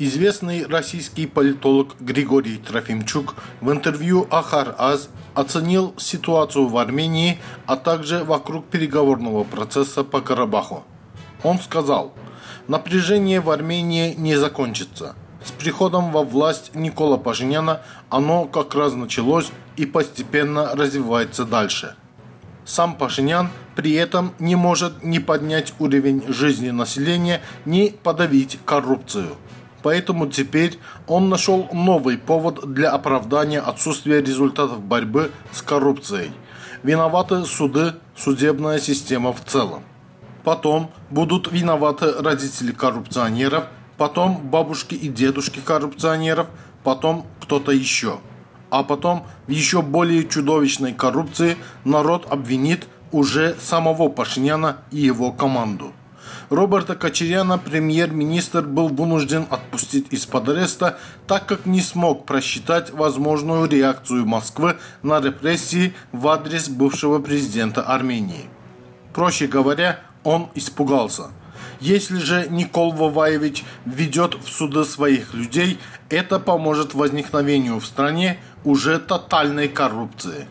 Известный российский политолог Григорий Трофимчук в интервью Ахар Аз оценил ситуацию в Армении, а также вокруг переговорного процесса по Карабаху. Он сказал, напряжение в Армении не закончится. С приходом во власть Никола Пашиняна оно как раз началось и постепенно развивается дальше. Сам Пашинян при этом не может ни поднять уровень жизни населения, ни подавить коррупцию – Поэтому теперь он нашел новый повод для оправдания отсутствия результатов борьбы с коррупцией. Виноваты суды, судебная система в целом. Потом будут виноваты родители коррупционеров, потом бабушки и дедушки коррупционеров, потом кто-то еще. А потом в еще более чудовищной коррупции народ обвинит уже самого Пашиняна и его команду. Роберта Кочеряна премьер-министр был вынужден отпустить из-под ареста, так как не смог просчитать возможную реакцию Москвы на репрессии в адрес бывшего президента Армении. Проще говоря, он испугался. Если же Никол Ваваевич ведет в суды своих людей, это поможет возникновению в стране уже тотальной коррупции.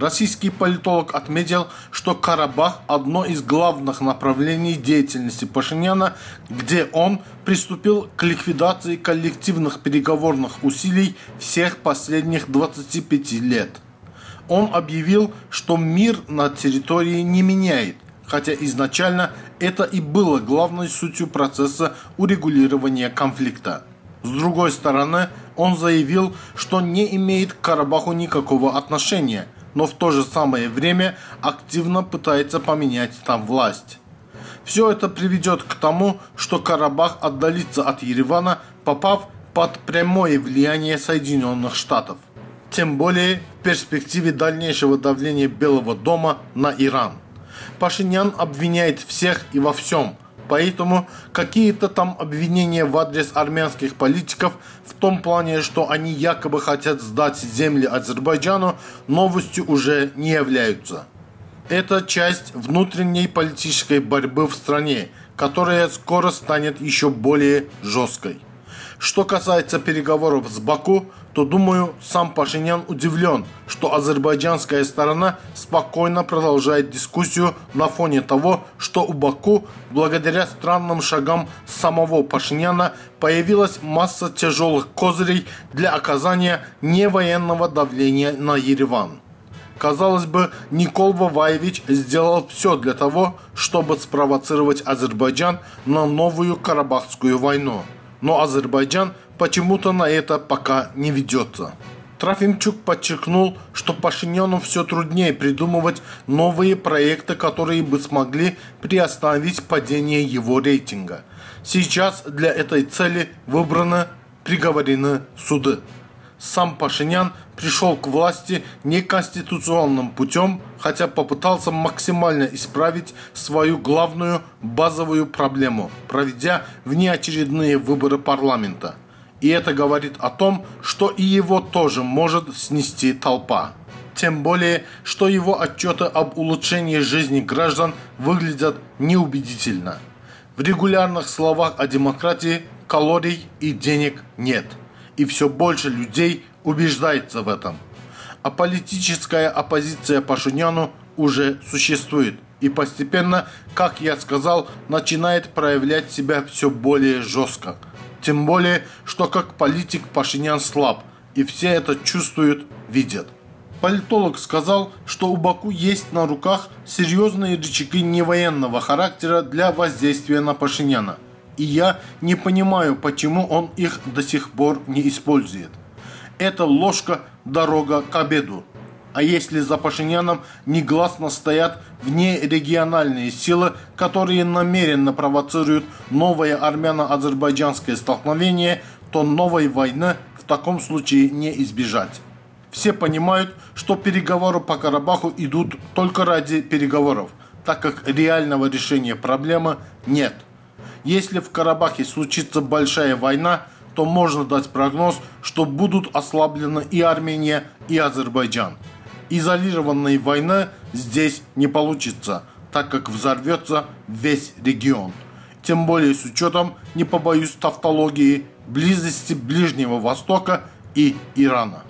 Российский политолог отметил, что Карабах – одно из главных направлений деятельности Пашиняна, где он приступил к ликвидации коллективных переговорных усилий всех последних 25 лет. Он объявил, что мир на территории не меняет, хотя изначально это и было главной сутью процесса урегулирования конфликта. С другой стороны, он заявил, что не имеет к Карабаху никакого отношения – но в то же самое время активно пытается поменять там власть. Все это приведет к тому, что Карабах отдалится от Еревана, попав под прямое влияние Соединенных Штатов. Тем более в перспективе дальнейшего давления Белого дома на Иран. Пашинян обвиняет всех и во всем – Поэтому какие-то там обвинения в адрес армянских политиков в том плане, что они якобы хотят сдать земли Азербайджану, новостью уже не являются. Это часть внутренней политической борьбы в стране, которая скоро станет еще более жесткой. Что касается переговоров с Баку, то, думаю, сам Пашинян удивлен, что азербайджанская сторона спокойно продолжает дискуссию на фоне того, что у Баку, благодаря странным шагам самого Пашиняна, появилась масса тяжелых козырей для оказания невоенного давления на Ереван. Казалось бы, Никол Ваваевич сделал все для того, чтобы спровоцировать Азербайджан на новую Карабахскую войну – но Азербайджан почему-то на это пока не ведется. Трофимчук подчеркнул, что Пашиняну все труднее придумывать новые проекты, которые бы смогли приостановить падение его рейтинга. Сейчас для этой цели выбраны приговорены суды сам Пашинян пришел к власти неконституционным путем, хотя попытался максимально исправить свою главную базовую проблему, проведя внеочередные выборы парламента. И это говорит о том, что и его тоже может снести толпа. Тем более, что его отчеты об улучшении жизни граждан выглядят неубедительно. В регулярных словах о демократии калорий и денег нет – и все больше людей убеждается в этом. А политическая оппозиция Пашиняну уже существует и постепенно, как я сказал, начинает проявлять себя все более жестко. Тем более, что как политик Пашинян слаб, и все это чувствуют, видят. Политолог сказал, что у Баку есть на руках серьезные рычаги невоенного характера для воздействия на Пашиняна – и я не понимаю, почему он их до сих пор не использует. Это ложка дорога к обеду. А если за Пашиняном негласно стоят внерегиональные силы, которые намеренно провоцируют новое армяно-азербайджанское столкновение, то новой войны в таком случае не избежать. Все понимают, что переговоры по Карабаху идут только ради переговоров, так как реального решения проблемы нет – если в Карабахе случится большая война, то можно дать прогноз, что будут ослаблены и Армения, и Азербайджан. Изолированной войны здесь не получится, так как взорвется весь регион. тем более с учетом, не побоюсь тавтологии, близости Ближнего Востока и Ирана.